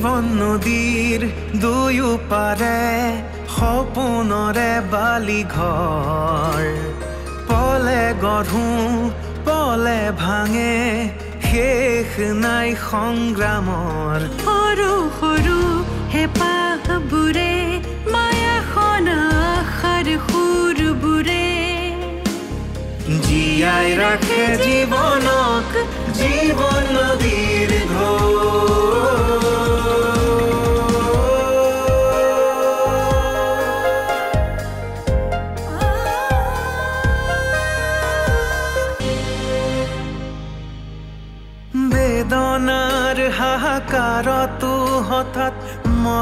জীৱন নদীৰ দুয়ো পাৰে সপোনৰে বালি ঘৰ পলে গঢ়ো পলে ভাঙে শেষ নাই সংগ্ৰামৰ। সৰু সৰু হেঁপাহবোৰে মায়াখন আশাৰ সুৰবোৰে জীয়াই ৰাখে জীৱনক জীৱন নদীৰ বেদনাৰ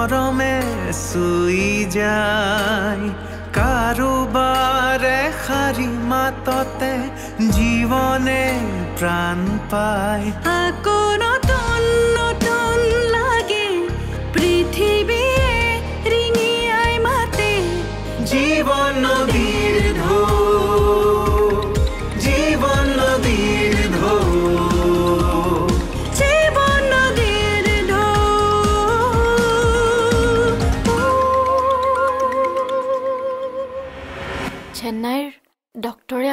মৰমে চুই যায় কাৰোবাৰে শাৰী মাততে জীৱনে প্ৰাণ পায়। আকৌ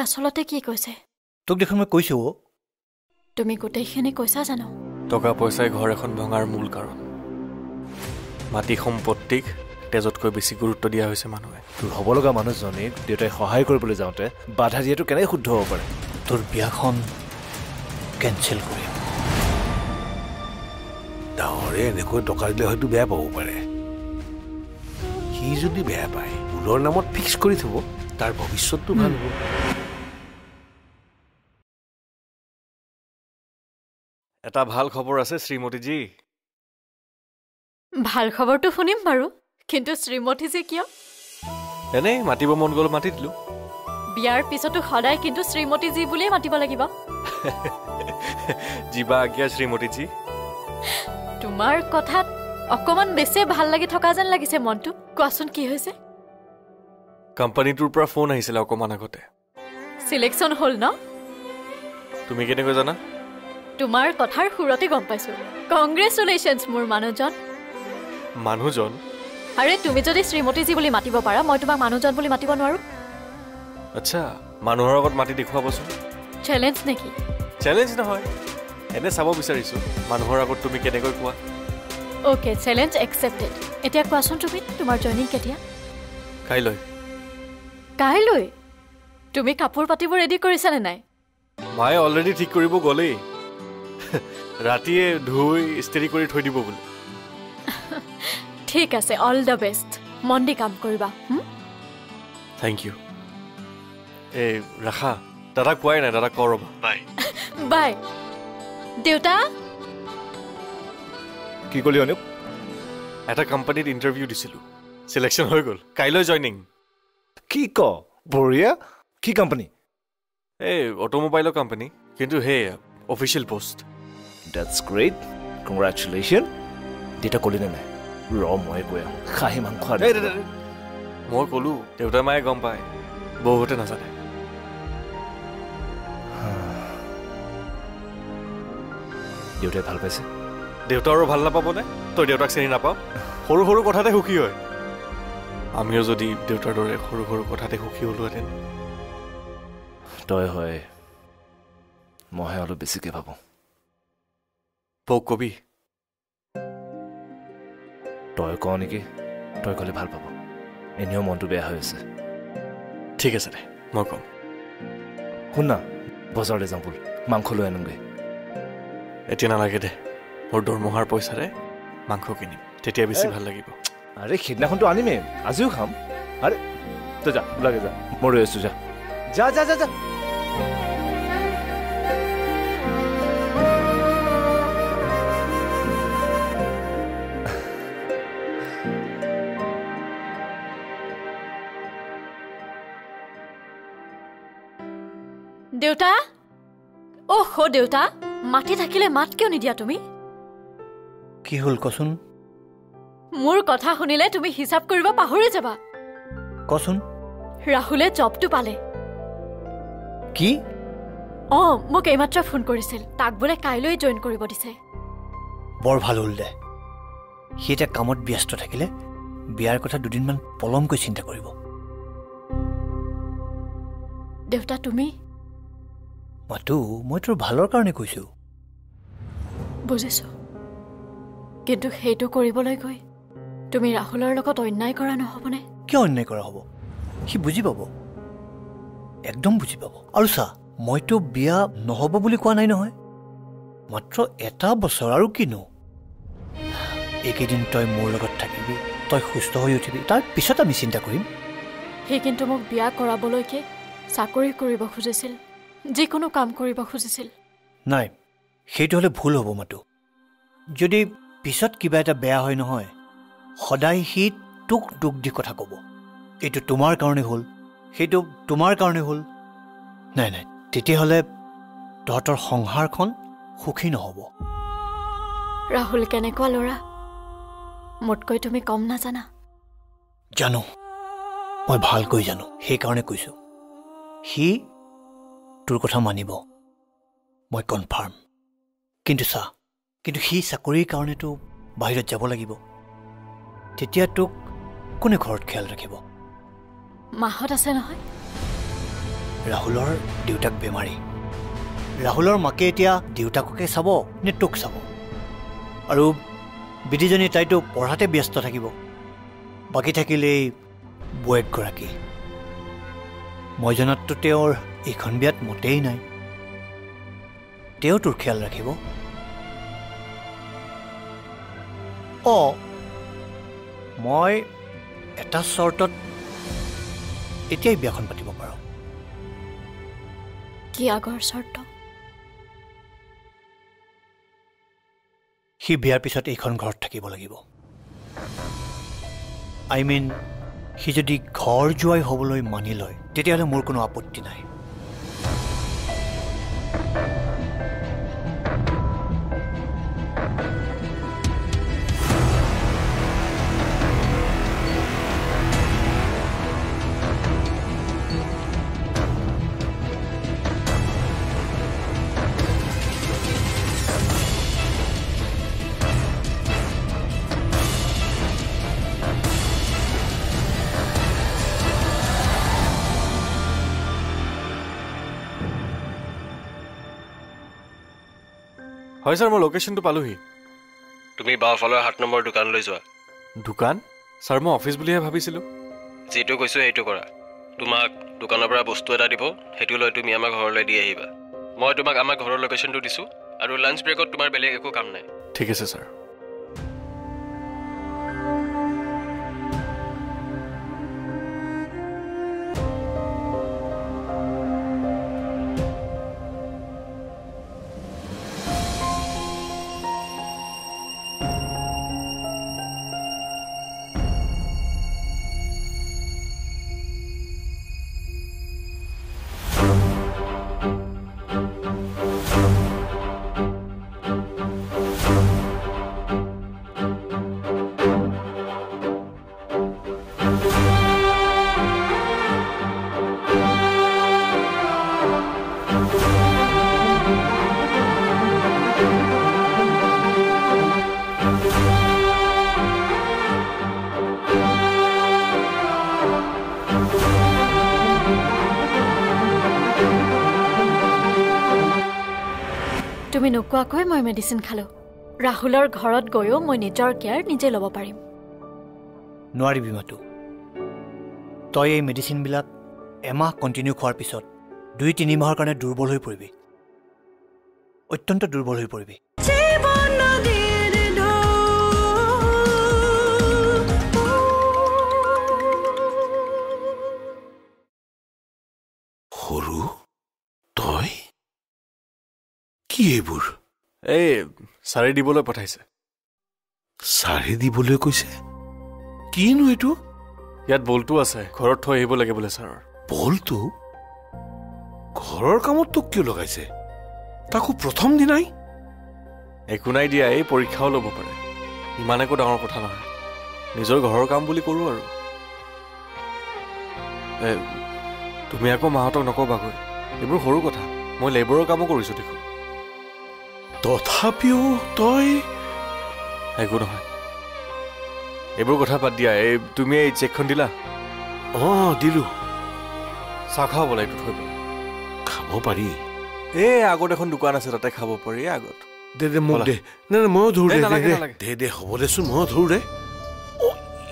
আচলতে কি কৈছে? তোক দেখোন মই কৈছোঁ অ' তুমি গোটেইখিনি কৈছা জানো? টকা পইচাই ঘৰ এখন ভঙাৰ মূল কাৰণ। মাটি সম্পত্তিক তেজতকৈ বেছি গুৰুত্ব দিয়া হৈছে মানুহে। তোৰ হ'ব লগা মানুহজনীক দেউতাই সহায় কৰিবলৈ যাওঁতে বাধা দিয়াটো কেনেকৈ শুদ্ধ হ'ব পাৰে? তোৰ বিয়াখন কেঞ্চেল কৰিম। ডাঙৰে এনেকৈ টকা দিলে হয়তো বেয়া পাব পাৰে। সি যদি বেয়া পায় ঊলৰ নামত ফিক্স কৰি থব তাৰ ভৱিষ্যতটো ভাল হ'ব। এটা ভাল খবৰ আছে শ্ৰীমতীজী ভাল খবৰটো শুনিম বাৰু কিন্তু শ্ৰীমতীজী কিয়? এনেই মাতিব মন গ'ল মাতি দিলোঁ। বিয়াৰ পিছতো সদায় কিন্তু শ্ৰীমতীজী বুলিয়েই মাতিব লাগিব। জীৱা আজ্ঞা শ্ৰীমতীজী তোমাৰ কথাত অকমান বেছিয়ে ভাল লাগি থকা যেন লাগিছে মনটো। কোৱাচোন কি হৈছে? কোম্পানীটোৰ পৰা ফোন আহিছিলে অকণমান আগতে। চিলেকশ্যন হ'ল ন? তুমি কেনেকৈ জানা? তোমাৰ কথাৰ সুৰতে গম পাইছো। কংগ্ৰেচুলেশ্যনছ মোৰ মানুহজন। মানুহজন? আৰে তুমি যদি শ্ৰীমতীজী বুলি মাতিব পাৰা মই তোমাক মানুহজন বুলি মাতিব নোৱাৰো। আচ্ছা মানুহৰ আগত মাতি দেখুৱাবচোন। চেলেঞ্জ নেকি চেলেঞ্জ নহয়। এনে চাব বিচাৰিছোঁ মানুহৰ আগত তুমি কেনেকৈ কোৱা। অ'কে চেলেঞ্জ একচেপ্টেড এতিয়া কোৱাচোন তুমি তোমাৰ জইনিং কেতিয়া? কাইলৈ। কাইলৈ? তুমি কাপোৰ পাতিবোৰ ৰেডি কৰিছানে নাই? মায়ে অলৰেডি ঠিক কৰিব গ'লেই। ৰাতিয়ে ধুই ইস্ত্ৰি কৰি থৈ দিব বুলি। ঠিক আছে অল দ্য বেষ্ট মন দি কাম কৰিবা? থেংক ইউ এই ৰাখা। দাদাক কোৱাই নাই দাদাক কওঁ ৰ'বা। বাই। বাই। দেউতা? কি ক'লি অনুপ? এটা কোম্পানীত ইণ্টাৰভিউ দিছিলোঁ। চিলেকশ্যন হৈ গ'ল। কাইলৈ জইনিং কি ক? বঢ়িয়া। কি কোম্পানী? এই অট'মোবাইলৰ কোম্পানী। কিন্তু সেই official post that's great congratulation দেউতা ক'লি নে নাই ৰ মই কৈ আহোঁ খাহী মাংস মই ক'লোঁ দেউতা মায়ে গম পায় বহুতে নাজানে দেউতাই ভাল পাইছে দেউতা আৰু ভাল নাপাবনে তই দেউতাক চিনি নাপাৱ সৰু সৰু কথাতে সুখী হয় আমিও যদি দেউতাৰ দৰে সৰু সৰু কথাতে সুখী হ'লোহেঁতেন তই হয় মইহে অলপ বেছিকৈ ভাবোঁ বৌক কবি তই কওঁ নেকি? তই ক'লে ভাল পাব। এনেও মনটো বেয়া হৈ আছে। ঠিক আছে দে মই ক'ম। শুন না বজাৰলৈ যাওঁ ব'ল মাংস লৈ আনোগৈ। এতিয়া নালাগে দে মোৰ দৰমহাৰ পইচাৰে মাংস কিনিম তেতিয়া বেছি ভাল লাগিব। আৰে সেইদিনাখনতো আনিমেই আজিও খাম। আৰে তই যা ওলাগে যা মই ৰৈ আছোঁ যা যা যা যা। অ' হ দেউতা মাতি থাকিলে মাত কিয় নিদিয়া তুমি? কি হ'ল কচোন? মোৰ কথা শুনিলে তুমি হিচাপ কৰিব পাহৰি যাবা। কচোন? ৰাহুলে জবটো পালে। কি? অঁ মোক এইমাত্ৰ ফোন কৰিছিল। তাক বোলে কাইলৈ জইন কৰিব দিছে। বৰ ভাল হ'ল দে। সি এতিয়া কামত ব্যস্ত থাকিলে বিয়াৰ কথা দুদিনমান পলমকৈ চিন্তা কৰিব। দেউতা তুমি মাতো মই তোৰ ভালৰ কাৰণে কৈছোঁ। বুজিছো। কিন্তু সেইটো কৰিবলৈ গৈ তুমি ৰাহুলৰ লগত অন্যায় কৰা নহ'বনে? কিয় অন্যায় কৰা হ'ব? সি বুজি পাব। একদম বুজি পাব। আৰু চা মইতো বিয়া নহ'ব বুলি কোৱা নাই নহয়। মাত্ৰ এটা বছৰ আৰু কিনো? এইকেইদিন তই মোৰ লগত থাকিবি তই সুস্থ হৈ উঠিবি তাৰ পিছত আমি চিন্তা কৰিম। সি কিন্তু মোক বিয়া কৰাবলৈকে চাকৰি কৰিব খুজিছিল। যিকোনো কাম কৰিব খুজিছিল। নাই সেইটো হ'লে ভুল হ'ব মাতো। যদি পিছত কিবা এটা বেয়া হয় নহয় সদায় সি তোক দুখ দি কথা ক'ব। এইটো তোমাৰ কাৰণে হ'ল সেইটো তোমাৰ কাৰণে হ'ল। নাই নাই তেতিয়াহ'লে তহঁতৰ সংসাৰখন সুখী নহ'ব। ৰাহুল কেনেকুৱা ল'ৰা? মোতকৈ তুমি কম নাজানা। জানো মই ভালকৈ জানো সেইকাৰণে কৈছোঁ। সি তোৰ কথা মানিব। মই কনফাৰ্ম কিন্তু চা কিন্তু সি চাকৰিৰ কাৰণেতো বাহিৰত যাব লাগিব। তেতিয়া তোক কোনে ঘৰত খেয়াল ৰাখিব? মাহত আছে নহয়। ৰাহুলৰ দেউতাক বেমাৰী। ৰাহুলৰ মাকে এতিয়া দেউতাককে চাব নে তোক চাব? আৰু বিধিজনী তাইতো পঢ়াতে ব্যস্ত থাকিব। বাকী থাকিলেই বৌয়েকগৰাকী মই জনাততো তেওঁৰ এইখন বিয়াত মতেই নাই। তেওঁ তোৰ খেয়াল ৰাখিব। অঁ মই এটা চৰ্তত এতিয়াই বিয়াখন পাতিব পাৰোঁ। কি আগৰ চৰ্ত? সি বিয়াৰ পিছত এইখন ঘৰত থাকিব লাগিব। আই মিন সি যদি ঘৰ জোৱাই হ'বলৈ মানি লয় তেতিয়াহ'লে মোৰ কোনো আপত্তি নাই। হয় ছাৰ মই লোকেশ্যনটো পালোহি। তুমি বাওঁফালৰ সাত নম্বৰ দোকানলৈ যোৱা। দোকান? ছাৰ মই অফিচ বুলিহে ভাবিছিলোঁ। যিটো কৈছোঁ সেইটো কৰা। তোমাক দোকানৰ পৰা বস্তু এটা দিব সেইটো লৈ তুমি আমাৰ ঘৰলৈ দি আহিবা। মই তোমাক আমাৰ ঘৰৰ লোকেশ্যনটো দিছোঁ আৰু লাঞ্চ ব্ৰেকত তোমাৰ বেলেগ একো কাম নাই। ঠিক আছে ছাৰ। তুমি নোকোৱাকৈ মই মেডিচিন খালোঁ। ৰাহুলৰ ঘৰত গৈও মই নিজৰ কেয়াৰ নিজে ল'ব পাৰিম। নোৱাৰিবি মাতো। তই এই মেডিচিনবিলাক এমাহ কণ্টিনিউ খোৱাৰ পিছত দুই তিনি মাহৰ কাৰণে দুৰ্বল হৈ পৰিবি। অত্যন্ত দুৰ্বল হৈ পৰিবি। সৰু? তই? কি এইবোৰ? এই ছাৰে দিবলৈ পঠাইছে। চাৰি দিবলৈ কৈছে? কিনো এইটো? ইয়াত বলটো আছে ঘৰত থৈ আহিব লাগে বোলে ছাৰৰ। বলটো? ঘৰৰ কামত তোক কিয় লগাইছে? তাকো প্ৰথম দিনাই? একো নাই দিয়া এই পৰীক্ষাও ল'ব পাৰে। ইমান একো ডাঙৰ কথা নহয়। নিজৰ ঘৰৰ কাম বুলি কৰোঁ আৰু। তুমি আকৌ মাহঁতক নকবাগৈ। এইবোৰ সৰু কথা। মই লেবৰৰ কামো কৰিছোঁ দেখোন। তথাপিও তই? একো নহয়। এইবোৰ কথা বাদ দিয়া এই তুমি এই চেকখন দিলা? অঁ দিলোঁ। চাহ খাব ব'লা এইটো থৈ পেলাই। খাব পাৰি। এই আগত এখন দোকান আছে তাতে খাব পাৰি আগত। দে দে মোক। দে। নাই নাই ময়ো ধৰো দে দে দে। দে। দে হ'ব দেচোন ময়ো ধৰো দে।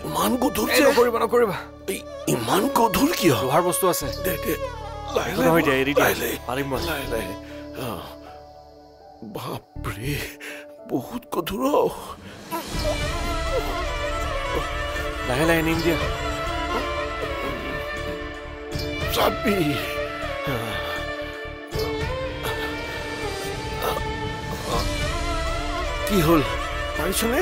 ইমান গধুৰ এই যে। নকৰিবা ইমান গধুৰ কিয়? লোহাৰ বস্তু আছে। দে দে লাহে লাহে নহয় দিয়া, এৰি দিয়া। লাহে। পাৰিম মই। লাহে লাহে। অঁ। বাপৰে বহুত গধুৰ অ। লাহে লাহে নিম দিয়া চাবি কি হ'ল? পাৰিছনে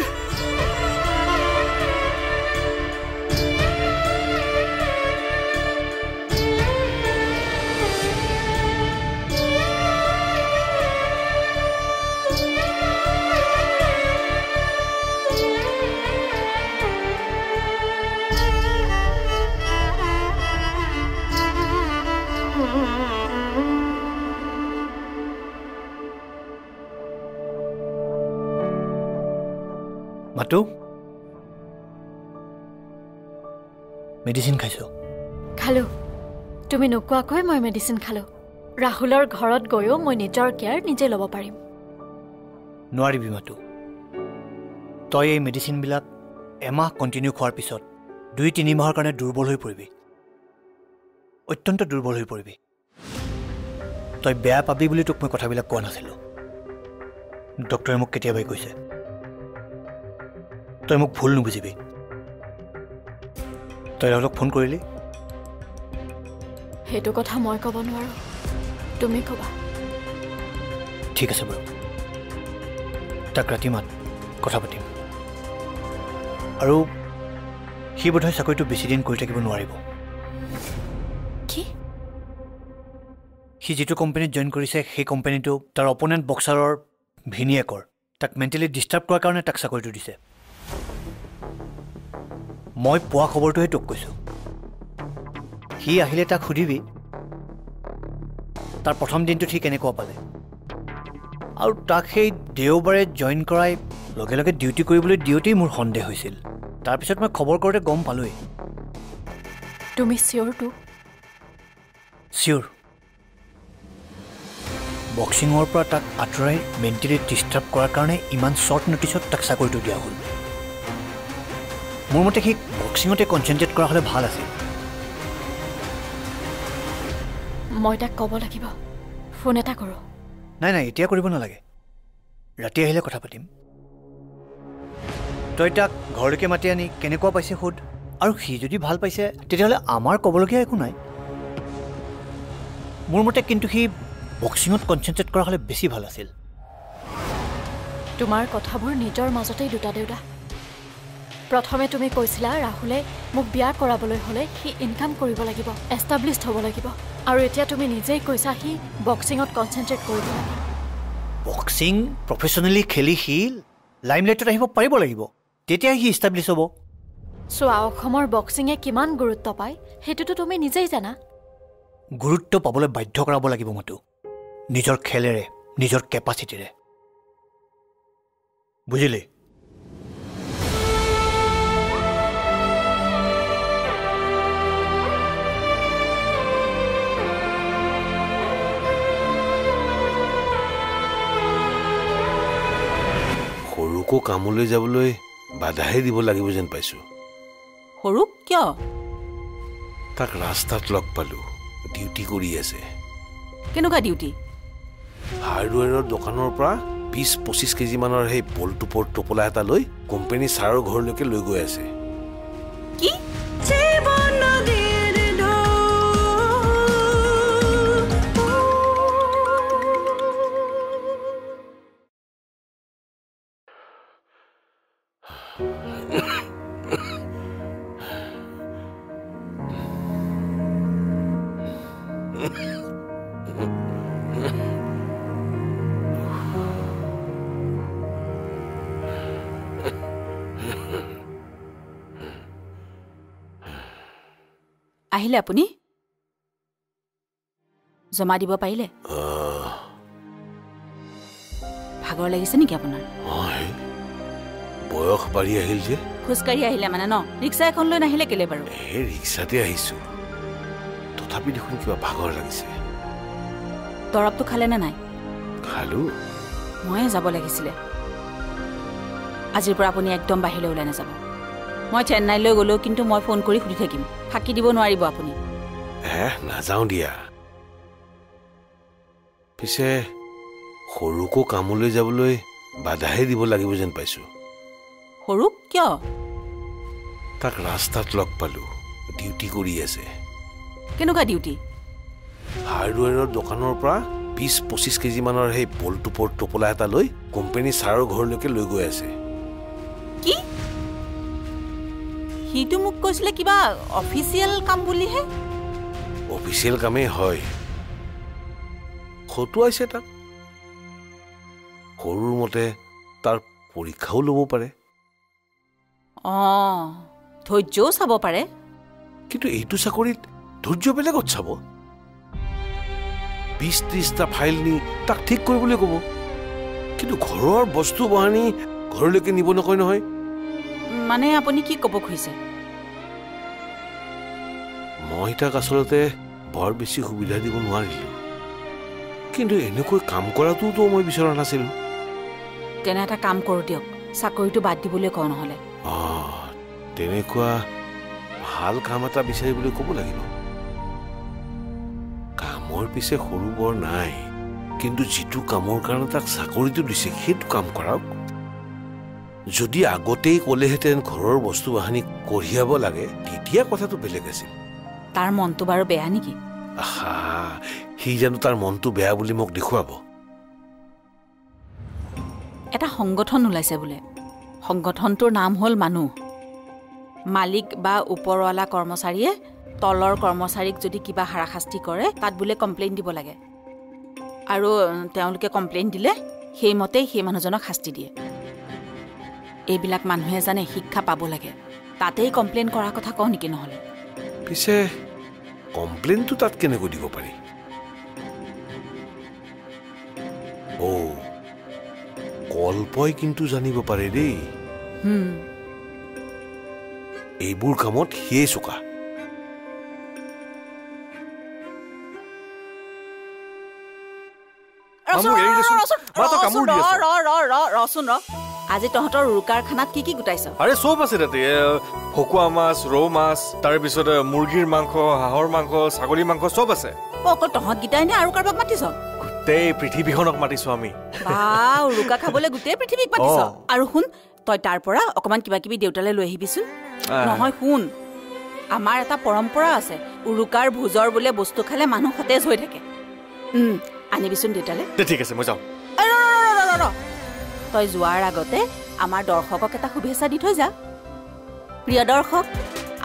মাতো মেডিচিন খাইছোঁ। খালোঁ। তুমি নোকোৱাকৈ মই মেডিচিন খালোঁ। ৰাহুলৰ ঘৰত গৈও মই নিজৰ কেয়াৰ নিজে ল'ব পাৰিম। নোৱাৰিবি মাতো। তই এই মেডিচিনবিলাক এমাহ কণ্টিনিউ খোৱাৰ পিছত দুই তিনি মাহৰ কাৰণে দুৰ্বল হৈ পৰিবি। অত্যন্ত দুৰ্বল হৈ পৰিবি। তই বেয়া পাবি বুলি তোক মই কথাবিলাক কোৱা নাছিলোঁ। ডক্টৰে মোক কেতিয়াবাই কৈছে। তই মোক ভুল নুবুজিবি। তই ৰাহুলক ফোন কৰিলি? সেইটো কথা মই ক'ব নোৱাৰোঁ। তুমি ক'বা। ঠিক আছে বাৰু। তাক ৰাতি মাত কথা পাতিম। আৰু সি বোধহয় চাকৰিটো বেছিদিন কৰি থাকিব নোৱাৰিব। কি? সি যিটো কোম্পানীত জইন কৰিছে সেই কোম্পানীটো তাৰ অপনেণ্ট বক্সাৰৰ ভিনিয়েকৰ। তাক মেণ্টেলি ডিষ্টাৰ্ব কৰাৰ কাৰণে তাক চাকৰিটো দিছে। মই পোৱা খবৰটোহে তোক কৈছোঁ। সি আহিলে তাক সুধিবি তাৰ প্ৰথম দিনটোত সি কেনেকুৱা পালে। আৰু তাক সেই দেওবাৰে জইন কৰাই লগে লগে ডিউটি কৰিবলৈ দিওঁতেই মোৰ সন্দেহ হৈছিল। তাৰপিছত মই খবৰ কৰোঁতে গম পালোৱেই। তুমি চিয়'ৰটো চিয়'ৰ বক্সিঙৰ পৰা তাক আঁতৰাই মেণ্টেলি ডিষ্টাৰ্ব কৰাৰ কাৰণে ইমান শ্বৰ্ট নটিছত তাক চাকৰিটো দিয়া হ'ল। মোৰ মতে সি বক্সিঙতে কনচেনট্ৰেট কৰা হ'লে ভাল আছিল। মই তাক ক'ব লাগিব। ফোন এটা কৰোঁ। নাই নাই এতিয়া কৰিব নালাগে। ৰাতি আহিলে কথা পাতিম। তই তাক ঘৰলৈকে মাতি আনি কেনেকুৱা পাইছে সোধ। আৰু সি যদি ভাল পাইছে তেতিয়াহ'লে আমাৰ ক'বলগীয়া একো নাই। মোৰ মতে কিন্তু সি বক্সিঙত কনচেনট্ৰেট কৰা হ'লে বেছি ভাল আছিল। তোমাৰ কথাবোৰ নিজৰ মাজতেই দুটা দেউতা। প্ৰথমে তুমি কৈছিলা ৰাহুলে মোক বিয়া কৰাবলৈ হ'লে সি ইনকাম কৰিব লাগিব এষ্টাব্লিছড হ'ব লাগিব। আৰু এতিয়া তুমি নিজেই কৈছা সি বক্সিঙত কনচেনট্ৰেট কৰিব লাগে। বক্সিং প্ৰফেচনেলি খেলি সি লাইমলাইটত আহিব পাৰিব লাগিব। তেতিয়াই সি ইষ্টাব্লিছ হ'ব। চোৱা অসমৰ বক্সিঙে কিমান গুৰুত্ব পায় সেইটোতো তুমি নিজেই জানা। গুৰুত্ব পাবলৈ বাধ্য কৰাব লাগিব মতো নিজৰ খেলেৰে নিজৰ কেপাচিটিৰে বুজিলি? সৰুকো কামলৈ যাবলৈ বাধাহে দিব লাগিব যেন পাইছোঁ। সৰু কিয়? তাক ৰাস্তাত লগ পালোঁ ডিউটি কৰি আছে। কেনেকুৱা ডিউটি? হাৰ্ডৱেৰৰ দোকানৰ পৰা বিছ পঁচিছ কেজিমানৰ সেই বলটোপৰ টোপোলা এটা লৈ কোম্পানী ছাৰৰ ঘৰলৈকে লৈ গৈ আছে। আহিলে আপুনি? জমা দিব পাৰিলে। ভাগৰ লাগিছে নেকি আপোনাৰ? বয়স বাঢ়ি আহিল যে। খোজকাঢ়ি আহিলে মানে ন? ৰিক্সা এখন লৈ নাহিলে কেলে বাৰু? এই ৰিক্সাতে আহিছোঁ। তথাপি দেখোন কিবা ভাগৰ লাগিছে। দৰৱটো খালে নে নাই? খালোঁ। ময়ে যাব লাগিছিলে। আজিৰ পৰা আপুনি একদম বাহিৰলৈ ওলাই নাযাব। মই চেন্নাইলৈ গ'লেও কিন্তু মই ফোন কৰি সুধি থাকিম। ফাঁকি দিব নোৱাৰিব আপুনি। হে নাযাওঁ দিয়া। পিছে সৰুকো কামলৈ যাবলৈ বাধাহে দিব লাগিব যেন পাইছোঁ। সৰুক কিয়? তাক ৰাস্তাত লগ পালোঁ ডিউটি কৰি আছে। কেনেকুৱা ডিউটি? হাৰ্ডৱেৰৰ দোকানৰ পৰা বিছ পঁচিছ কেজিমানৰ সেই বলটোপৰ টোপোলা এটা লৈ কোম্পানী ছাৰৰ ঘৰলৈকে লৈ গৈ আছে। কি? সিটো মোক কৈছিলে কিবা অফিচিয়েল কাম বুলিহে? অফিচিয়েল কামেই হয়। খটুৱাইছে তাক। সৰুৰ মতে তাৰ পৰীক্ষাও ল'ব পাৰে। অঁ ধৈৰ্যও চাব পাৰে। কিন্তু এইটো চাকৰিত ধৈৰ্য বেলেগত চাব। বিছ ত্ৰিছটা ফাইল নি তাক ঠিক কৰিবলৈ ক'ব। কিন্তু ঘৰৰ বস্তু বাহানি ঘৰলৈকে নিব নকয় নহয়। মানে আপুনি কি ক'ব খুজিছে? মই তাক আচলতে বৰ বেছি সুবিধা দিব নোৱাৰিলোঁ। কিন্তু এনেকৈ কাম কৰাটোতো মই বিচৰা নাছিলোঁ। তেনে এটা কাম কৰোঁ দিয়ক চাকৰিটো বাদ দিবলৈ কওঁ নহ'লে। অঁ তেনেকুৱা ভাল কাম এটা বিচাৰিবলৈ ক'ব লাগিব। কামৰ পিছে সৰু বৰ নাই কিন্তু যিটো কামৰ কাৰণে তাক চাকৰিটো দিছে সেইটো কাম কৰাওক। যদি আগতেই ক'লেহেঁতেন ঘৰৰ বস্তু বাহানি কঢ়িয়াব লাগে তেতিয়া কথাটো বেলেগ আছিল। তাৰ মনটো বাৰু বেয়া নেকি? আহা সি জানো তাৰ মনটো বেয়া বুলি মোক দেখুৱাব। এটা সংগঠন ওলাইছে বোলে। সংগঠনটোৰ নাম হ'ল মানুহ। মালিক বা ওপৰৱালা কৰ্মচাৰীয়ে তলৰ কৰ্মচাৰীক যদি কিবা হাৰাশাস্তি কৰে তাত বোলে কমপ্লেইন দিব লাগে। আৰু তেওঁলোকে কমপ্লেইন দিলে সেইমতেই সেই মানুহজনক শাস্তি দিয়ে। এইবিলাক মানুহে জানে শিক্ষা পাব লাগে তাতেই কমপ্লেইন কৰাৰ কথা কওঁ নেকি নহ'লে পিছে কমপ্লেইনটো তাত কেনেকৈ দিব পাৰি অ' কল্পই কিন্তু জানিব পাৰে দেই হুম, এইবোৰ কামত সিয়ে চোকা ৰচোন ৰ আজি তহঁতৰ উৰুকাৰ খানাত কি কি গোটাইছ? আৰে চব আছে তাতে ভকুৱা মাছ ৰৌ মাছ তাৰপিছত এ, মুৰ্গীৰ মাংস হাঁহৰ মাংস ছাগলী মাংস চব আছে। অকল তহঁতকেইটাই নে আৰু কাৰোবাক মাতিছ? গোটেই পৃথিৱীখনক মাতিছো আমি। বা খাবলৈ গোটেই পৃথিৱীক মাতিছ। আৰু শুন তই তাৰ পৰা অকমান কিবা কিবি দেউতালৈ লৈ আহিবিচোন। আহ। নহয় শুন আমাৰ এটা পৰম্পৰা আছে। উৰুকাৰ ভোজৰ বোলে বস্তু খালে মানুহ সতেজ হৈ থাকে। আনিবিচোন দেউতালৈ। ঠিক আছে মই যাওঁ। তই যোৱাৰ আগতে আমাৰ দৰ্শকক এটা শুভেচ্ছা দি থৈ যা। প্ৰিয় দৰ্শক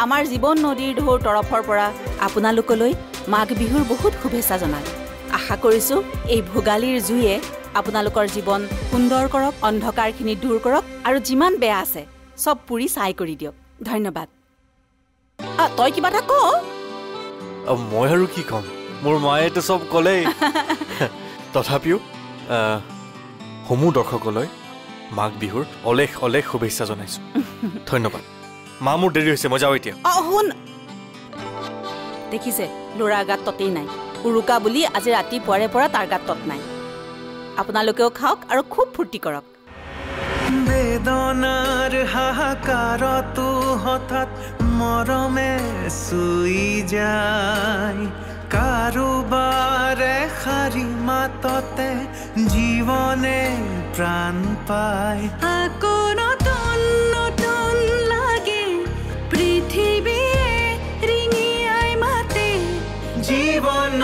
আমাৰ জীৱন নদীৰ ঢৌৰ তৰফৰ পৰা আপোনালোকলৈ মাঘ বিহুৰ বহুত শুভেচ্ছা জনালোঁ। আশা কৰিছোঁ এই ভোগালীৰ জুয়ে আপোনালোকৰ জীৱন সুন্দৰ কৰক অন্ধকাৰখিনি দূৰ কৰক আৰু যিমান বেয়া আছে চব পুৰি ছাই কৰি দিয়ক। ধন্যবাদ। তই কিবা এটা ক। মই আৰু কি ক'ম? মোৰ মায়েতো চব ক'লেই। তথাপিও সমূহ দৰ্শকলৈ মাঘ বিহুৰ অলেখ অলেখ শুভেচ্ছা জনাইছো। ধন্যবাদ। মা মোৰ দেৰি হৈছে মই যাওঁ এতিয়া। শুন। দেখিছে ল'ৰাৰ গাত ততেই নাই। উৰুকা বুলি আজি ৰাতিপুৱাৰে পৰা তাৰ গাত তত নাই। আপোনালোকেও খাওক আৰু খুব ফূৰ্তি কৰক। বেদনাৰ হাহাকাৰতো হঠাৎ মৰমে চুই যায়। কারোবারে হারি মাততে জীবনে প্রাণ পায়। কোন লাগে মাতে। জীবন